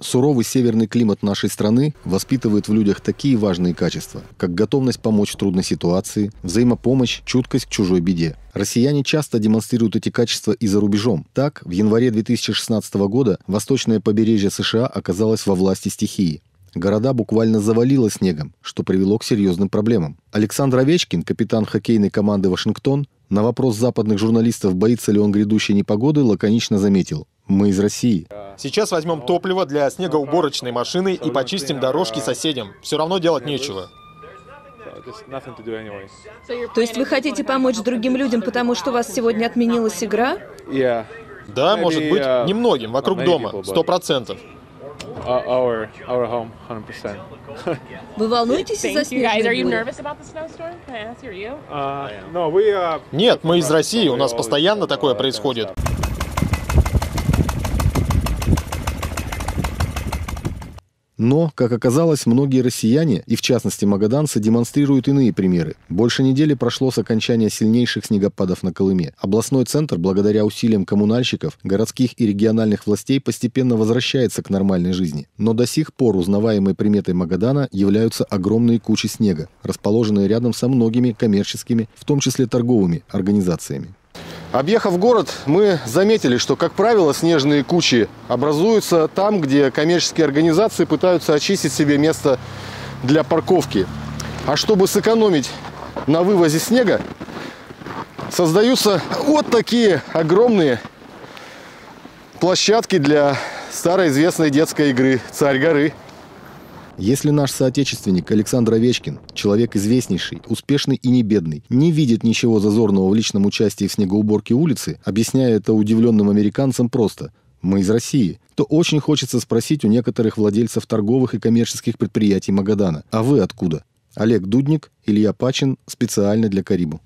Суровый северный климат нашей страны воспитывает в людях такие важные качества, как готовность помочь в трудной ситуации, взаимопомощь, чуткость к чужой беде. Россияне часто демонстрируют эти качества и за рубежом. Так, в январе 2016 года восточное побережье США оказалось во власти стихии. Города буквально завалило снегом, что привело к серьезным проблемам. Александр Овечкин, капитан хоккейной команды «Вашингтон», на вопрос западных журналистов, боится ли он грядущей непогоды, лаконично заметил – мы из России. Сейчас возьмем топливо для снегоуборочной машины и почистим дорожки соседям. Все равно делать нечего. То есть вы хотите помочь другим людям, потому что у вас сегодня отменилась игра? Да, может быть, немногим, вокруг дома, сто процентов. Вы волнуетесь из-за снежной Нет, мы из России, у нас постоянно такое происходит. Но, как оказалось, многие россияне, и в частности магаданцы, демонстрируют иные примеры. Больше недели прошло с окончания сильнейших снегопадов на Колыме. Областной центр, благодаря усилиям коммунальщиков, городских и региональных властей, постепенно возвращается к нормальной жизни. Но до сих пор узнаваемой приметой Магадана являются огромные кучи снега, расположенные рядом со многими коммерческими, в том числе торговыми, организациями. Объехав город, мы заметили, что, как правило, снежные кучи образуются там, где коммерческие организации пытаются очистить себе место для парковки. А чтобы сэкономить на вывозе снега, создаются вот такие огромные площадки для старой известной детской игры «Царь горы». Если наш соотечественник Александр Овечкин, человек известнейший, успешный и не бедный, не видит ничего зазорного в личном участии в снегоуборке улицы, объясняя это удивленным американцам просто «мы из России», то очень хочется спросить у некоторых владельцев торговых и коммерческих предприятий Магадана «А вы откуда?» Олег Дудник, Илья Пачин, специально для Карибу.